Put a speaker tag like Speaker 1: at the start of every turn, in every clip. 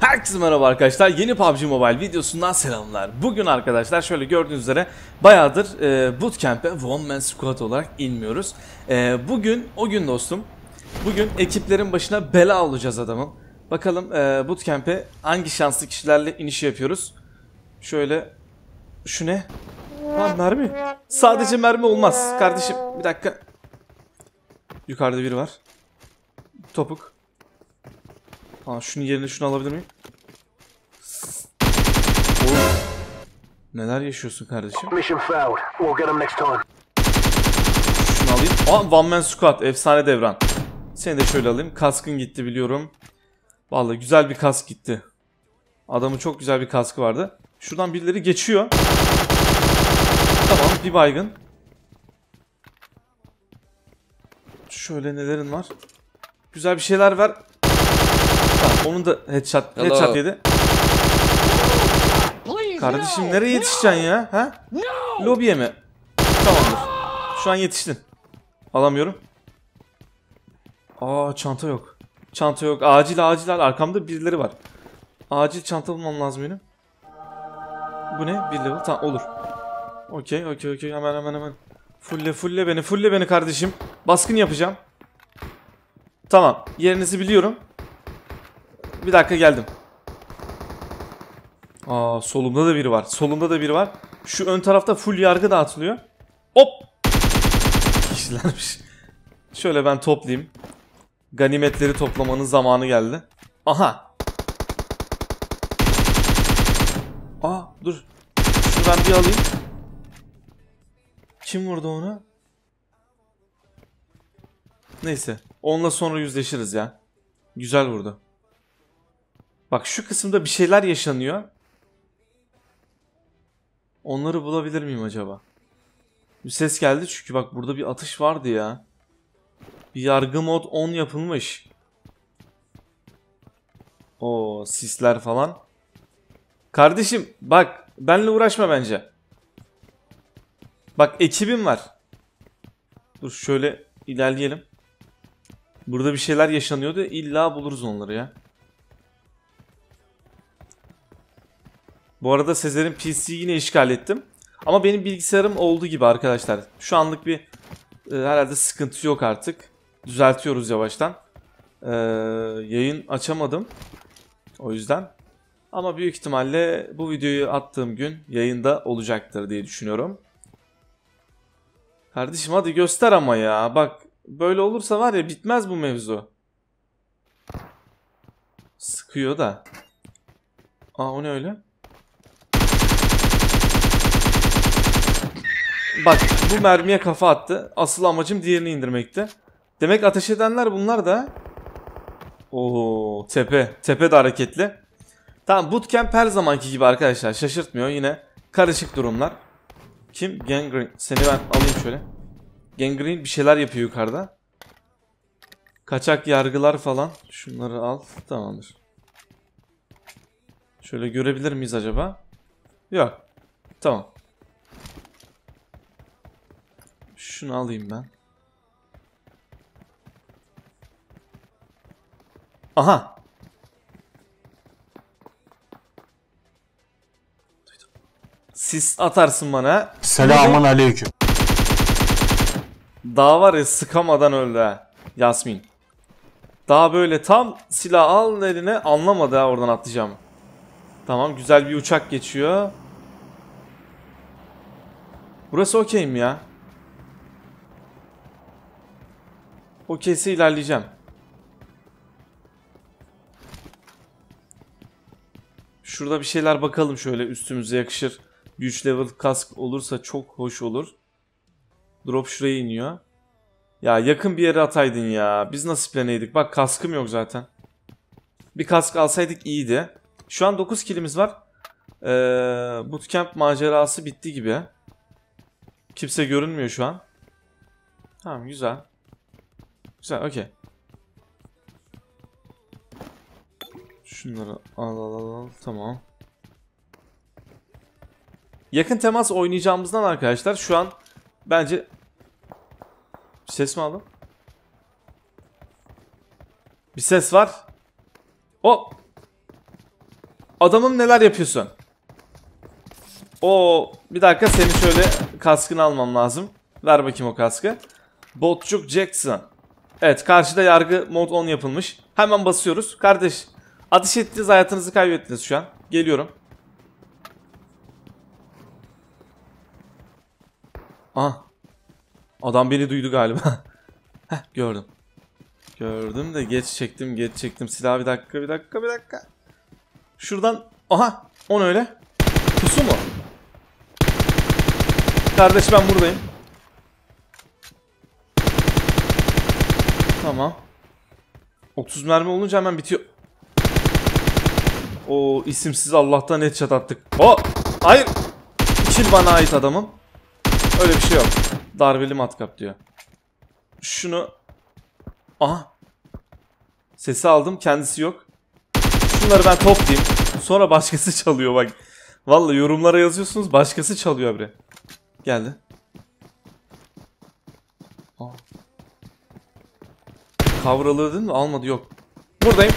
Speaker 1: Herkese merhaba arkadaşlar. Yeni PUBG Mobile videosundan selamlar. Bugün arkadaşlar şöyle gördüğünüz üzere bayağıdır e, Bootcamp'e One Man Squad olarak inmiyoruz. E, bugün o gün dostum. Bugün ekiplerin başına bela olacağız adamım. Bakalım e, Bootcamp'e hangi şanslı kişilerle iniş yapıyoruz. Şöyle şu ne? Ha mermi. Sadece mermi olmaz kardeşim. Bir dakika. Yukarıda biri var. Topuk. Aa şunun yerine şunu alabilir miyim? Oğlum. Neler yaşıyorsun kardeşim?
Speaker 2: Mission failed. We'll get them next time.
Speaker 1: Şunu alayım. Aa One Man Squad. Efsane devran. Seni de şöyle alayım. Kaskın gitti biliyorum. Vallahi güzel bir kask gitti. Adamın çok güzel bir kaskı vardı. Şuradan birileri geçiyor. Tamam bir baygın. Şöyle nelerin var? Güzel bir şeyler ver. Tamam onun da headshot,
Speaker 3: Hello.
Speaker 1: headshot yedi. Kardeşim nereye yetişeceksin ya? Ha? Lobiye mi? Tamamdır. Şu an yetiştin. Alamıyorum. Aa çanta yok. Çanta yok. Acil acil arkamda birileri var. Acil çanta bulmam lazım benim. Bu ne? Bir level. Tamam olur. Okey okey okey hemen hemen hemen. Fulle fulle beni fulle beni kardeşim. Baskın yapacağım. Tamam yerinizi biliyorum. Bir dakika geldim. Aa solumda da biri var. Solumda da biri var. Şu ön tarafta full yargı dağıtılıyor. Hop. Kişilermiş. Şöyle ben toplayayım. Ganimetleri toplamanın zamanı geldi. Aha. Aa dur. Şunu ben bir alayım. Kim vurdu onu? Neyse. Onunla sonra yüzleşiriz ya. Güzel vurdu. Bak şu kısımda bir şeyler yaşanıyor. Onları bulabilir miyim acaba? Bir ses geldi çünkü bak burada bir atış vardı ya. Bir yargı mod 10 yapılmış. O sisler falan. Kardeşim bak benle uğraşma bence. Bak ekibim var. Dur şöyle ilerleyelim. Burada bir şeyler yaşanıyordu. İlla buluruz onları ya. Bu arada Sezer'in PC'yi yine işgal ettim. Ama benim bilgisayarım olduğu gibi arkadaşlar. Şu anlık bir e, herhalde sıkıntı yok artık. Düzeltiyoruz yavaştan. E, yayın açamadım. O yüzden. Ama büyük ihtimalle bu videoyu attığım gün yayında olacaktır diye düşünüyorum. Kardeşim hadi göster ama ya. Bak böyle olursa var ya bitmez bu mevzu. Sıkıyor da. Aa o ne öyle? Bak bu mermiye kafa attı. Asıl amacım diğerini indirmekti. Demek ateş edenler bunlar da. Oo tepe. Tepe de hareketli. Tamam bootcamp her zamanki gibi arkadaşlar. Şaşırtmıyor yine. Karışık durumlar. Kim? Gangrene. Seni ben alayım şöyle. Gangrene bir şeyler yapıyor yukarıda. Kaçak yargılar falan. Şunları al. Tamamdır. Şöyle görebilir miyiz acaba? Yok. Tamam. Şunu alayım ben. Aha. Sis atarsın bana.
Speaker 4: Selamun aleyküm.
Speaker 1: Daha var ya sıkamadan öldü ha. Yasmin. Daha böyle tam silah al eline anlamadı ha oradan atlayacağım. Tamam güzel bir uçak geçiyor. Burası okey mi ya? Okeyse ilerleyeceğim. Şurada bir şeyler bakalım şöyle üstümüze yakışır. 3 level kask olursa çok hoş olur. Drop şuraya iniyor. Ya yakın bir yere ataydın ya. Biz nasıl planeydik? Bak kaskım yok zaten. Bir kask alsaydık iyiydi. Şu an 9 kilimiz var. Ee, bootcamp macerası bitti gibi. Kimse görünmüyor şu an. Tamam güzel. Güzel okey. Şunları al al al al tamam. Yakın temas oynayacağımızdan arkadaşlar şu an bence ses mi aldım? Bir ses var. Hop. Adamım neler yapıyorsun? O bir dakika senin şöyle kaskını almam lazım. Ver bakayım o kaskı. Botçuk Jackson. Evet karşıda yargı mod 10 yapılmış. Hemen basıyoruz. Kardeş ateş ettiniz hayatınızı kaybettiniz şu an. Geliyorum. Aha. Adam beni duydu galiba. Heh gördüm. Gördüm de geç çektim geç çektim silahı bir dakika bir dakika bir dakika. Şuradan aha on öyle. Pusu mu? Kardeş ben buradayım. Tamam. 30 mermi olunca hemen bitiyor. O isimsiz Allah'tan headshot attık. O hayır. Kill bana ait adamım. Öyle bir şey yok. Darbeli matkap diyor. Şunu Aha. Sesi aldım. Kendisi yok. Şunları ben toplayayım. Sonra başkası çalıyor bak. Vallahi yorumlara yazıyorsunuz. Başkası çalıyor bre. Geldi. Kavralığı değil mi? Almadı yok. Buradayım.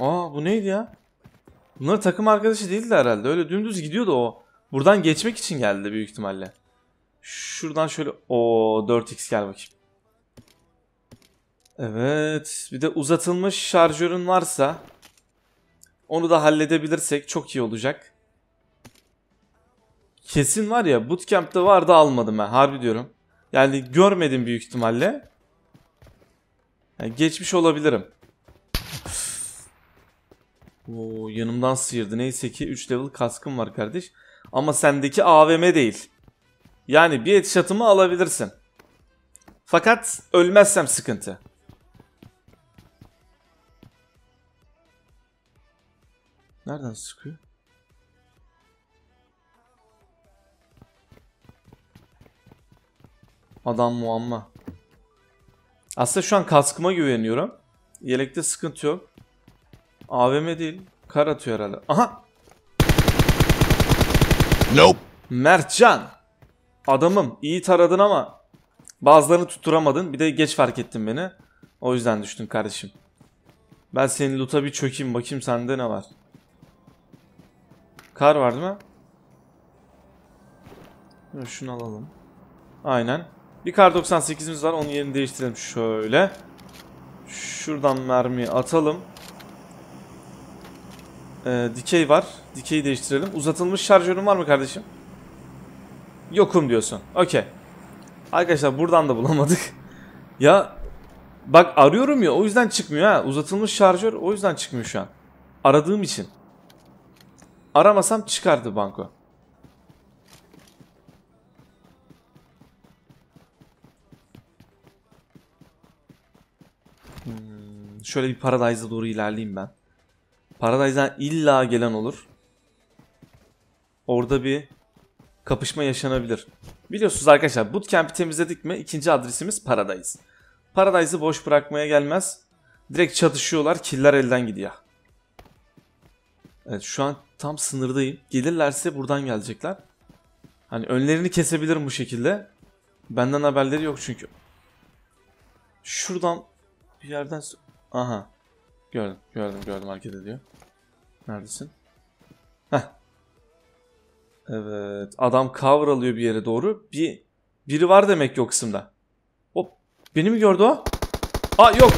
Speaker 1: Aa bu neydi ya? Bunlar takım arkadaşı değildi herhalde. Öyle dümdüz gidiyordu o. Buradan geçmek için geldi büyük ihtimalle. Şuradan şöyle o 4x gel bakayım. Evet. Bir de uzatılmış şarjörün varsa onu da halledebilirsek çok iyi olacak. Kesin var ya bootcamp'te vardı almadım ben harbi diyorum. Yani görmedim büyük ihtimalle. Yani geçmiş olabilirim. Oo, yanımdan sıyırdı. Neyse ki 3 level kaskım var kardeş. Ama sendeki AVM değil. Yani bir headshot'ımı alabilirsin. Fakat ölmezsem sıkıntı. Nereden sıkıyor? Adam muamma. Aslında şu an kaskıma güveniyorum. Yelekte sıkıntı yok. AVM değil. Kar atıyor herhalde. Aha!
Speaker 3: Nope.
Speaker 1: Mertcan! Adamım iyi taradın ama bazılarını tutturamadın. Bir de geç fark ettin beni. O yüzden düştün kardeşim. Ben senin loot'a bir çökeyim bakayım sende ne var. Kar var değil mi? Şunu alalım. Aynen. Bir kar 98'imiz var. Onun yerini değiştirelim şöyle. Şuradan mermiyi atalım. Ee, dikey var. Dikeyi değiştirelim. Uzatılmış şarjörün var mı kardeşim? Yokum diyorsun. Okey. Arkadaşlar buradan da bulamadık. ya bak arıyorum ya o yüzden çıkmıyor ha. Uzatılmış şarjör o yüzden çıkmıyor şu an. Aradığım için. Aramasam çıkardı banko. Hmm, şöyle bir Paradise'a doğru ilerleyeyim ben. Paradise'dan illa gelen olur. Orada bir kapışma yaşanabilir. Biliyorsunuz arkadaşlar bootcamp'i temizledik mi ikinci adresimiz Paradise. Paradise'ı boş bırakmaya gelmez. Direkt çatışıyorlar killer elden gidiyor. Evet şu an tam sınırdayım. Gelirlerse buradan gelecekler. Hani önlerini kesebilirim bu şekilde. Benden haberleri yok çünkü. Şuradan bir yerden... Aha. Gördüm, gördüm, gördüm hareket ediyor. Neredesin? Heh. Evet. Adam cover alıyor bir yere doğru. Bir biri var demek o kısımda. Hop. Beni mi gördü o? Aa yok.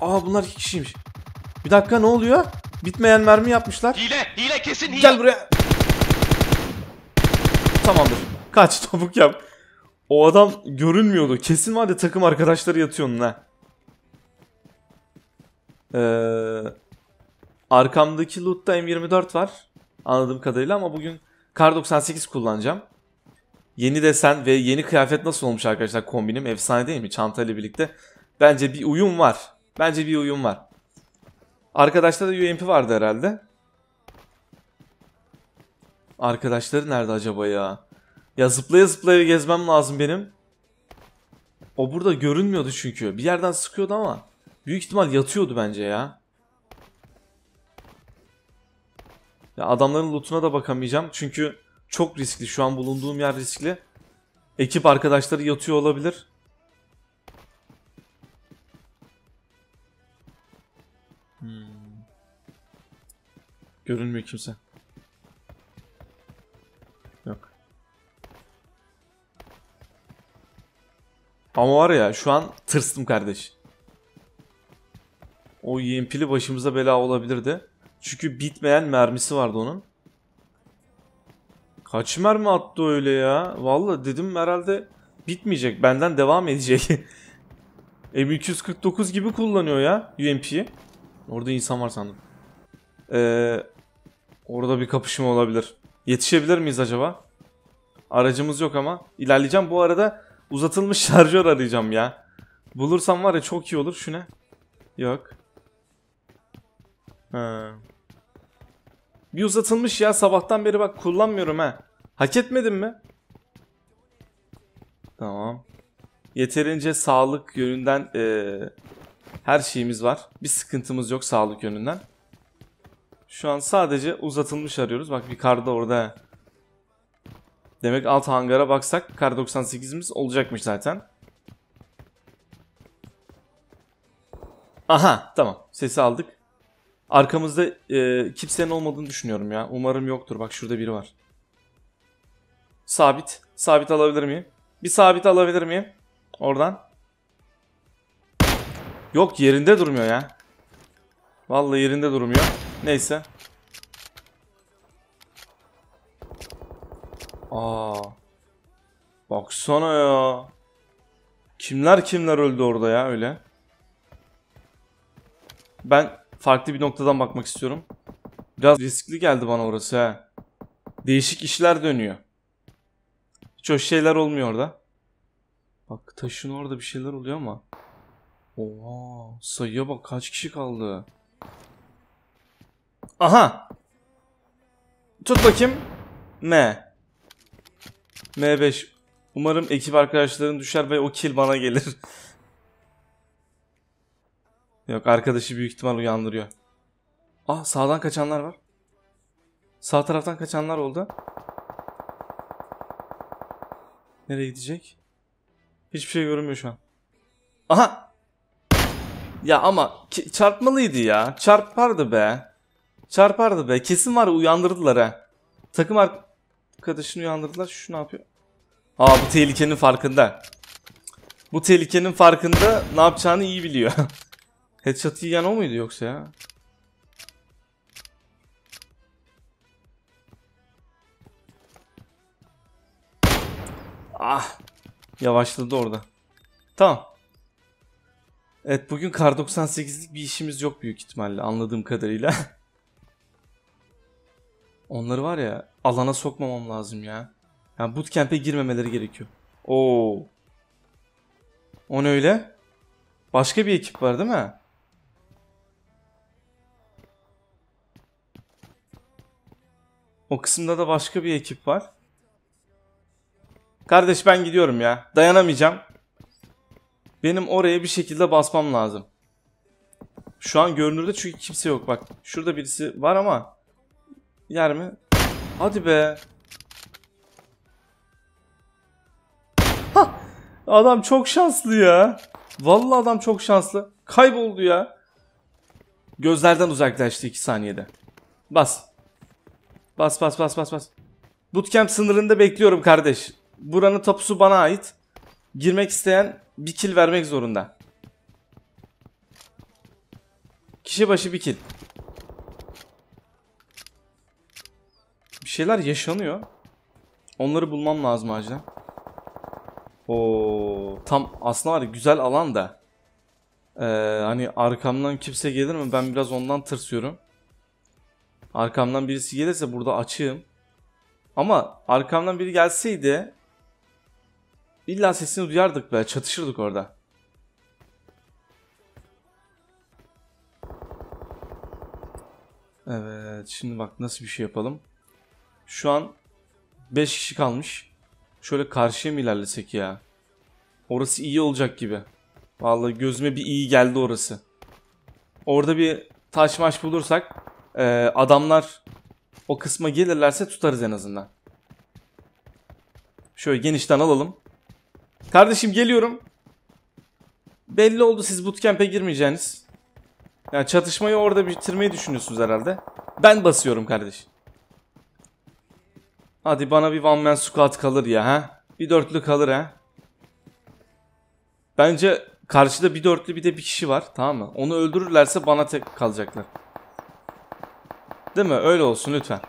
Speaker 1: Aa bunlar iki kişiymiş. Bir dakika ne oluyor? Bitmeyen mermi yapmışlar.
Speaker 3: Hile, hile kesin hile.
Speaker 1: Gel buraya. Tamamdır. Kaç topuk yap. O adam görünmüyordu. Kesin var ya takım arkadaşları yatıyor onun ha. Ee, arkamdaki loot'ta M24 var. Anladığım kadarıyla ama bugün Kar 98 kullanacağım. Yeni desen ve yeni kıyafet nasıl olmuş arkadaşlar kombinim? Efsane değil mi? Çantayla birlikte. Bence bir uyum var. Bence bir uyum var. Arkadaşta da UMP vardı herhalde. Arkadaşları nerede acaba ya? Ya zıplaya zıplaya gezmem lazım benim. O burada görünmüyordu çünkü. Bir yerden sıkıyordu ama büyük ihtimal yatıyordu bence ya. Ya adamların lootuna da bakamayacağım çünkü çok riskli. Şu an bulunduğum yer riskli. Ekip arkadaşları yatıyor olabilir. Hmm. Görünmüyor kimse. Ama var ya şu an tırstım kardeş. O EMP'li başımıza bela olabilirdi. Çünkü bitmeyen mermisi vardı onun. Kaç mermi attı öyle ya? Vallahi dedim herhalde bitmeyecek. Benden devam edecek. M249 gibi kullanıyor ya UMP'yi. Orada insan var sandım. Ee, orada bir kapışma olabilir. Yetişebilir miyiz acaba? Aracımız yok ama. ilerleyeceğim. Bu arada uzatılmış şarjör arayacağım ya. Bulursam var ya çok iyi olur. Şu? Yok. Ha. Bir uzatılmış ya sabahtan beri bak kullanmıyorum ha. Hak etmedim mi? Tamam. Yeterince sağlık yönünden eee, her şeyimiz var. Bir sıkıntımız yok sağlık yönünden. Şu an sadece uzatılmış arıyoruz. Bak bir kar da orada. Demek alt hangara baksak kar 98'imiz olacakmış zaten. Aha tamam sesi aldık. Arkamızda e, kimsenin olmadığını düşünüyorum ya. Umarım yoktur. Bak şurada biri var. Sabit. Sabit alabilir miyim? Bir sabit alabilir miyim? Oradan. Yok yerinde durmuyor ya. Vallahi yerinde durmuyor. Neyse. Aa. Baksana ya. Kimler kimler öldü orada ya öyle. Ben farklı bir noktadan bakmak istiyorum. Biraz riskli geldi bana orası ha. Değişik işler dönüyor. Hiç hoş şeyler olmuyor orada. Bak taşın orada bir şeyler oluyor ama. Oha sayıya bak kaç kişi kaldı. Aha. Tut bakayım. M. M5. Umarım ekip arkadaşların düşer ve o kill bana gelir. Yok arkadaşı büyük ihtimal uyandırıyor. Ah sağdan kaçanlar var. Sağ taraftan kaçanlar oldu. Nereye gidecek? Hiçbir şey görünmüyor şu an. Aha! Ya ama çarpmalıydı ya. Çarpardı be. Çarpardı be. Kesin var ya, uyandırdılar ha. Takım arkadaşını uyandırdılar. Şu ne yapıyor? Aa bu tehlikenin farkında. Bu tehlikenin farkında ne yapacağını iyi biliyor. Headshot yiyen o muydu yoksa ya? Ah. Yavaşladı orada. Tamam. Evet bugün kar 98'lik bir işimiz yok büyük ihtimalle anladığım kadarıyla. Onları var ya alana sokmamam lazım ya. Yani bootcamp'e girmemeleri gerekiyor. Oo. O ne öyle? Başka bir ekip var değil mi? O kısımda da başka bir ekip var. Kardeş ben gidiyorum ya. Dayanamayacağım. Benim oraya bir şekilde basmam lazım. Şu an görünürde çünkü kimse yok bak. Şurada birisi var ama yer mi? Hadi be. Hah! Adam çok şanslı ya. Vallahi adam çok şanslı. Kayboldu ya. Gözlerden uzaklaştı 2 saniyede. Bas. Bas bas bas bas bas. Bootcamp sınırında bekliyorum kardeş. Buranın tapusu bana ait. Girmek isteyen bir kill vermek zorunda. Kişi başı bir kill. Şeyler yaşanıyor. Onları bulmam lazım acilen. O tam aslında var güzel alan da. Ee, hani arkamdan kimse gelir mi? Ben biraz ondan tırsıyorum. Arkamdan birisi gelirse burada açığım. Ama arkamdan biri gelseydi illa sesini duyardık be. Çatışırdık orada. Evet. Şimdi bak nasıl bir şey yapalım. Şu an 5 kişi kalmış. Şöyle karşıya mı ilerlesek ya? Orası iyi olacak gibi. Vallahi gözüme bir iyi geldi orası. Orada bir taş maş bulursak e, adamlar o kısma gelirlerse tutarız en azından. Şöyle genişten alalım. Kardeşim geliyorum. Belli oldu siz bootcamp'e girmeyeceğiniz. Yani çatışmayı orada bitirmeyi düşünüyorsunuz herhalde. Ben basıyorum kardeş. Hadi bana bir one man squad kalır ya ha. Bir dörtlü kalır ha. Bence karşıda bir dörtlü bir de bir kişi var tamam mı? Onu öldürürlerse bana tek kalacaklar. Değil mi? Öyle olsun lütfen.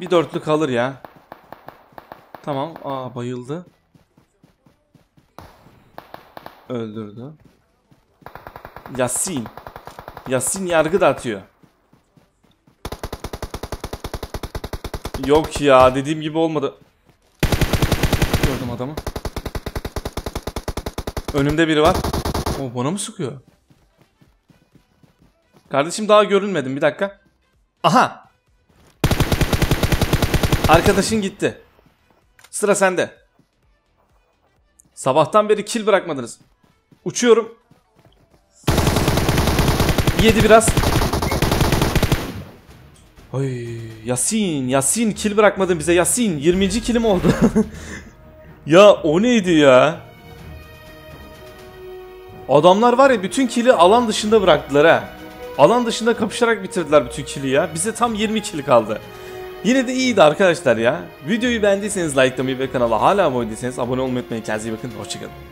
Speaker 1: Bir dörtlü kalır ya. Tamam. Aa bayıldı. Öldürdü. Yasin. Yasin yargı da atıyor. Yok ya dediğim gibi olmadı. Gördüm adamı. Önümde biri var. O bana mı sıkıyor? Kardeşim daha görünmedim bir dakika. Aha. Arkadaşın gitti. Sıra sende. Sabahtan beri kill bırakmadınız. Uçuyorum. Yedi biraz. Oy Yasin, Yasin kill bırakmadın bize Yasin. 20. killim oldu. ya o neydi ya? Adamlar var ya bütün kill'i alan dışında bıraktılar ha. Alan dışında kapışarak bitirdiler bütün kill'i ya. Bize tam 20 kill kaldı. Yine de iyiydi arkadaşlar ya. Videoyu beğendiyseniz likelamayı ve kanala hala abone değilseniz abone olmayı unutmayın. Kendinize iyi bakın. Hoşçakalın.